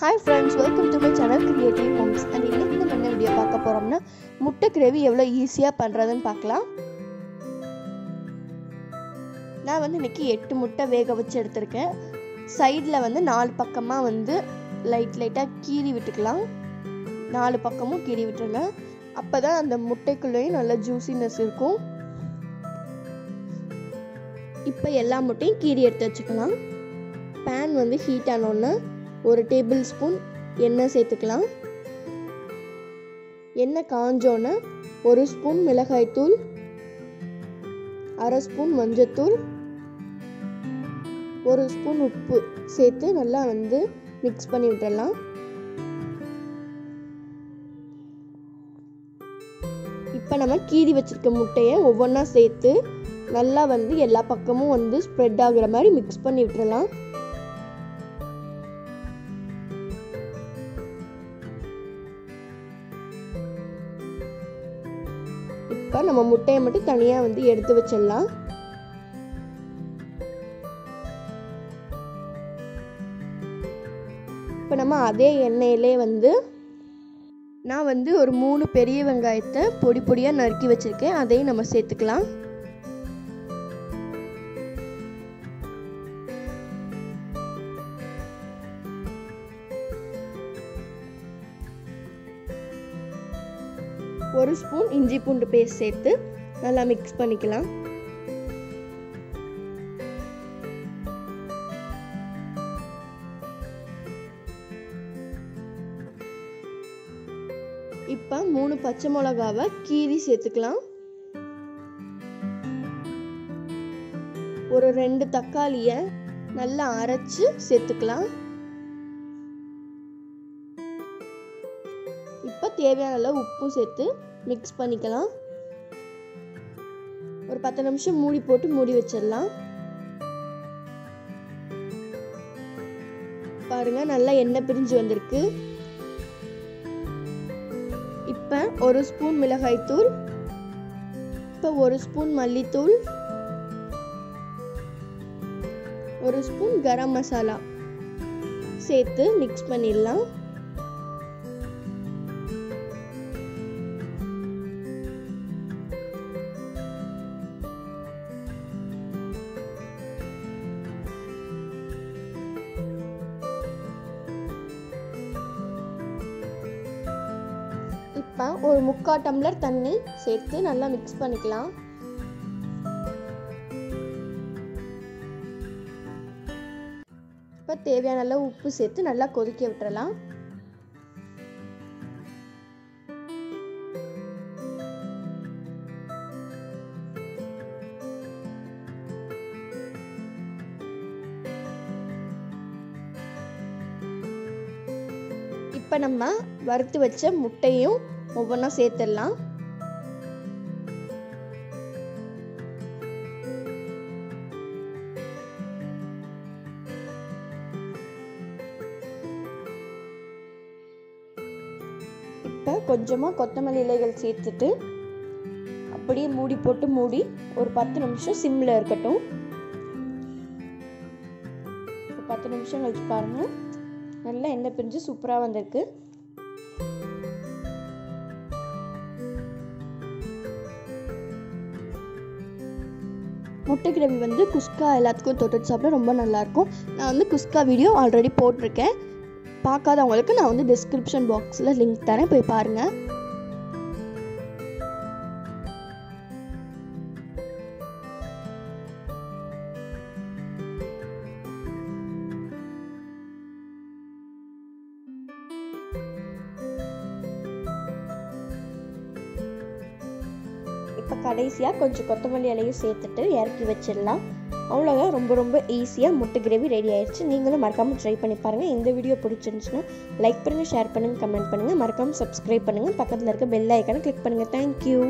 Hi friends welcome to my channel creative homes and இன்னைக்கு நம்ம என்ன வீடியோ பார்க்க போகிறோம்னா முட்டை கிரேவி எவ்வளோ ஈஸியாக பண்ணுறதுன்னு பார்க்கலாம். நான் வந்து இன்னைக்கு எட்டு முட்டை வேக வச்சு எடுத்திருக்கேன். சைடில் வந்து நாலு பக்கமாக வந்து லைட் லைட்டாக கீறி விட்டுக்கலாம். நாலு பக்கமும் கீறி விட்டுருங்க அப்போ தான் அந்த முட்டைக்குள்ளேயும் நல்ல ஜூசினஸ் இருக்கும். இப்போ எல்லா முட்டையும் கீறி எடுத்து வச்சுக்கலாம். பேன் வந்து ஹீட் ஆனோன்னு ஒரு டேபிள் ஸ்பூன் எண்ணெய் சேர்த்துக்கலாம். எண்ணெய் காஞ்சோன்னே ஒரு ஸ்பூன் மிளகாய்த்தூள் அரை ஸ்பூன் மஞ்சத்தூள் ஒரு ஸ்பூன் உப்பு சேர்த்து நல்லா வந்து மிக்ஸ் பண்ணி விட்டுடலாம். இப்போ நம்ம கீறி வச்சிருக்க முட்டையை ஒவ்வொன்றா சேர்த்து நல்லா வந்து எல்லா பக்கமும் வந்து ஸ்ப்ரெட் ஆகுற மாதிரி மிக்ஸ் பண்ணி விட்டுறலாம் இப்போ நம்ம முட்டையை மட்டும் தனியாக வந்து எடுத்து வச்சிடலாம். இப்போ நம்ம அதே எண்ணெயிலே வந்து நான் வந்து ஒரு மூணு பெரிய வெங்காயத்தை பொடி பொடியாக நறுக்கி வச்சுருக்கேன். அதையும் நம்ம சேர்த்துக்கலாம். ஒரு ஸ்பூன் இஞ்சி பூண்டு பேஸ்ட் சேர்த்து நல்லா மிக்ஸ் பண்ணிக்கலாம். இப்போ மூணு பச்சை மிளகாவை கீரி சேர்த்துக்கலாம். ஒரு ரெண்டு தக்காளியை நல்லா அரைச்சு சேர்த்துக்கலாம். இப்போ தேவையான அளவு உப்பு சேர்த்து மிக்ஸ் பண்ணிக்கலாம். ஒரு பத்து நிமிஷம் மூடி போட்டு மூடி வச்சிடலாம். பாருங்க நல்லா எண்ணெய் பிரிஞ்சு வந்திருக்கு. இப்போ ஒரு ஸ்பூன் மிளகாய் தூள் இப்போ ஒரு ஸ்பூன் மல்லித்தூள் ஒரு ஸ்பூன் கரம் மசாலா சேர்த்து மிக்ஸ் பண்ணிடலாம். இப்போ ஒரு முக்கால் டம்ளர் தண்ணி சேர்த்து நல்லா மிக்ஸ் பண்ணிக்கலாம். இப்போ தேவையான அளவு உப்பு சேர்த்து நல்லா கொதிக்க விட்டுறலாம். இப்போ நம்ம வறுத்து வச்ச முட்டையும் ஒவ்வொன்றா சேர்த்துடலாம். இப்போ கொஞ்சமாக கொத்தமல்லி இலைகள் சேர்த்துட்டு அப்படியே மூடி போட்டு மூடி ஒரு பத்து நிமிஷம் சிம்மில் இருக்கட்டும். பத்து நிமிஷம் கழிச்சு பாருங்கள் நல்லா எண்ணெய் பிரிஞ்சு சூப்பராக வந்திருக்கு. முட்டை கிரேவி வந்து குஸ்கா எல்லாத்துக்கும் தொட்டு சாப்பிட ரொம்ப நல்லாயிருக்கும். நான் வந்து குஸ்கா வீடியோ ஆல்ரெடி போட்டிருக்கேன். பார்க்காதவங்களுக்கு நான் வந்து டிஸ்கிரிப்ஷன் பாக்ஸில் லிங்க் தரேன் போய் பாருங்கள் இப்போ கடைசியாக கொஞ்சம் கொத்தமல்லி இலையும் சேர்த்துட்டு இறக்கி வச்சிடலாம். அவ்வளோதான் ரொம்ப ரொம்ப ஈஸியாக முட்டை கிரேவி ரெடி ஆயிடுச்சு. நீங்களும் மறக்காமல் ட்ரை பண்ணி பாருங்கள் இந்த வீடியோ பிடிச்சிருந்துச்சுன்னா லைக் பண்ணுங்கள் ஷேர் பண்ணுங்கள் கமெண்ட் பண்ணுங்கள் மறக்காமல் சப்ஸ்கிரைப் பண்ணுங்கள் பக்கத்தில் இருக்க பெல் ஐக்கானை கிளிக் பண்ணுங்கள் தேங்க்யூ